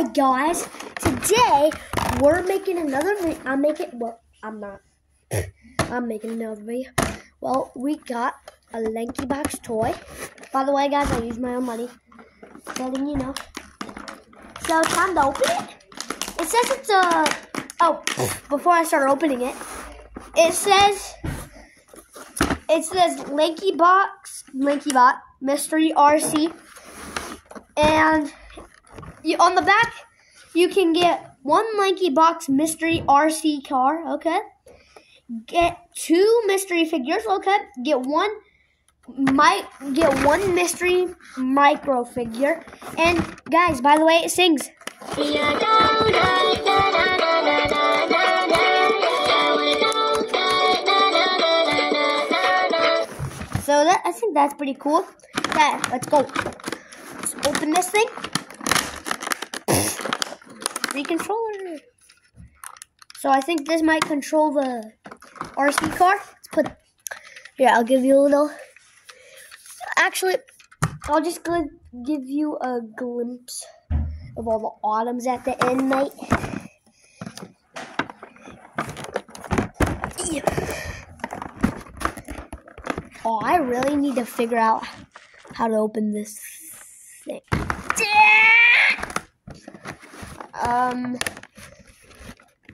Alright guys, today we're making another video. I'm making, well, I'm not. I'm making another video. Well, we got a Lanky Box toy. By the way guys, I use my own money. Letting you know. So time to open it. It says it's a, oh, before I start opening it, it says, it says Lanky Box, Lanky Bot, Mystery RC. And on the back, you can get one Lanky Box Mystery RC car, okay? Get two mystery figures, okay? Get one might get one mystery micro figure. And guys, by the way, it sings. So that I think that's pretty cool. Okay, let's go. Let's open this thing. The controller. So I think this might control the RC car. Let's put. Here, I'll give you a little. Actually, I'll just give you a glimpse of all the autumns at the end, mate. Oh, I really need to figure out how to open this thing. Um.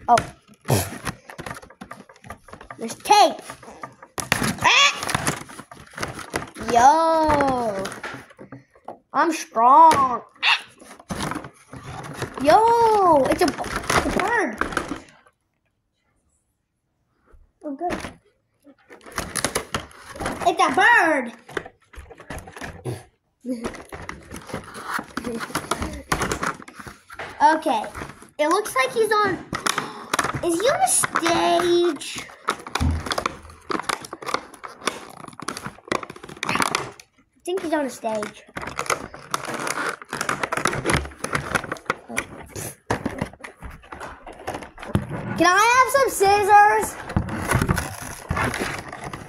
Oh. There's tape. Ah! Yo. I'm strong. Yo, it's a, it's a bird. Oh, good. It's a bird. okay. It looks like he's on. Is he on a stage? I think he's on a stage. Can I have some scissors?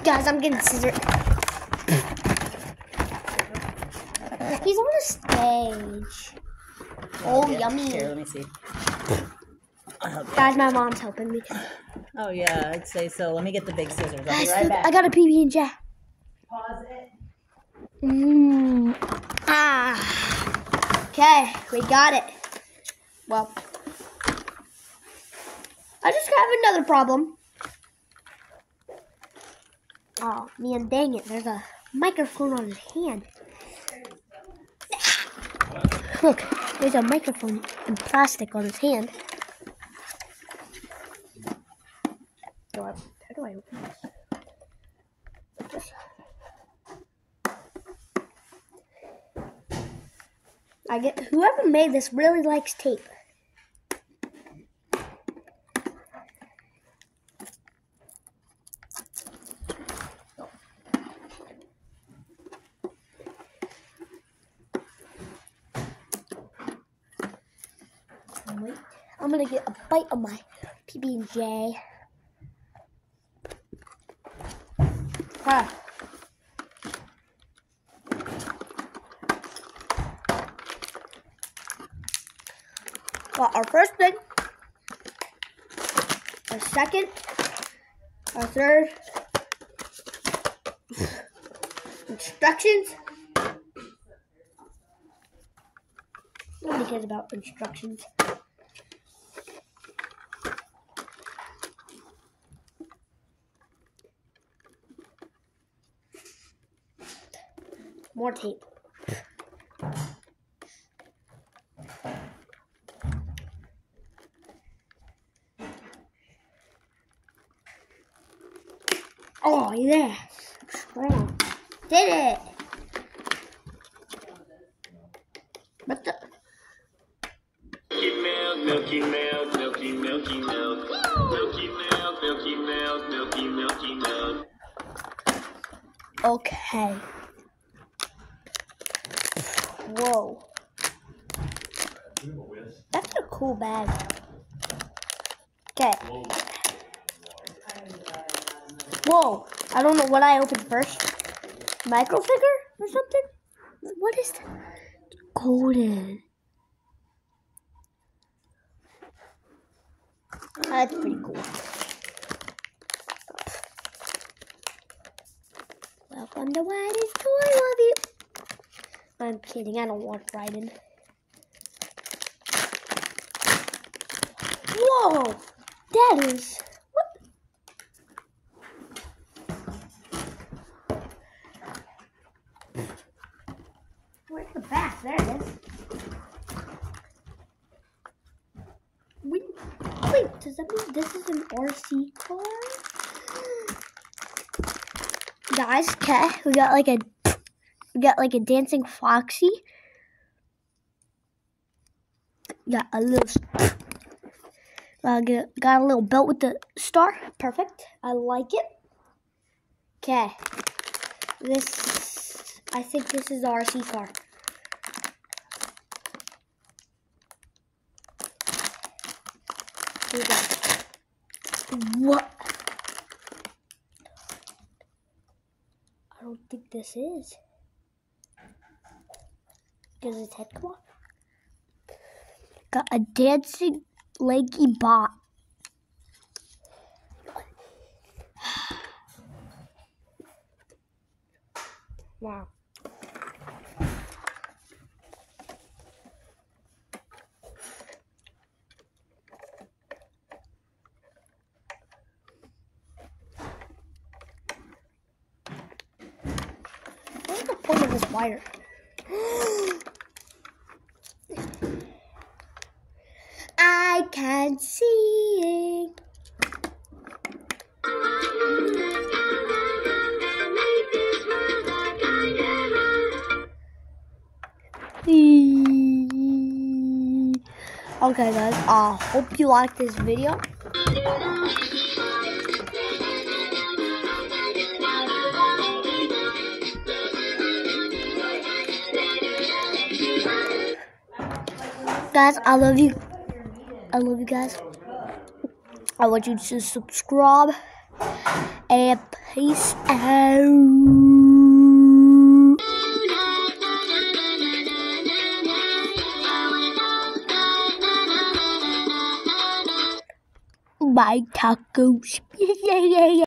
Guys, I'm getting scissors. He's on a stage. Oh, yummy. Here, let me see. Guys, my mom's helping me. Oh yeah, I'd say so. Let me get the big scissors. I'll be right back. I got a PB and J. Pause it. Mmm. Ah. Okay, we got it. Well, I just have another problem. Oh, man, dang it. There's a microphone on his hand. Look, there's a microphone in plastic on his hand. How do I open this? I get whoever made this really likes tape. Wait, I'm gonna get a bite of my PB and J. Ah. Got our first thing, our second, our third, instructions. Nobody cares about instructions. More tape. Oh, yeah. Strong. Did it. What the? Milky milk, milky milk, milky milky milk, milky milk, milky milk, milky milky milk. Okay. Whoa. That's a cool bag. Okay. Whoa. I don't know what I opened first. Micro figure or something? What is that? Golden. That's pretty cool. Welcome to Whitey's Toy Review. I'm kidding. I don't want Bryden. Whoa! That is. What? Where's the back? There it is. Wait, wait, does that mean this is an RC car? Guys, okay, we got like a we got like a dancing foxy. Got a little uh, got, a little belt with the star. Perfect. I like it. Okay. This I think this is the RC car. Here we go. What? I don't think this is. Does his head come off? Got a dancing lanky bot. Wow. What's the point of this wire? I can see. it. Okay guys, I uh, hope you like this video. Guys, I love you. I love you guys. I want you to subscribe and peace out. Bye, tacos.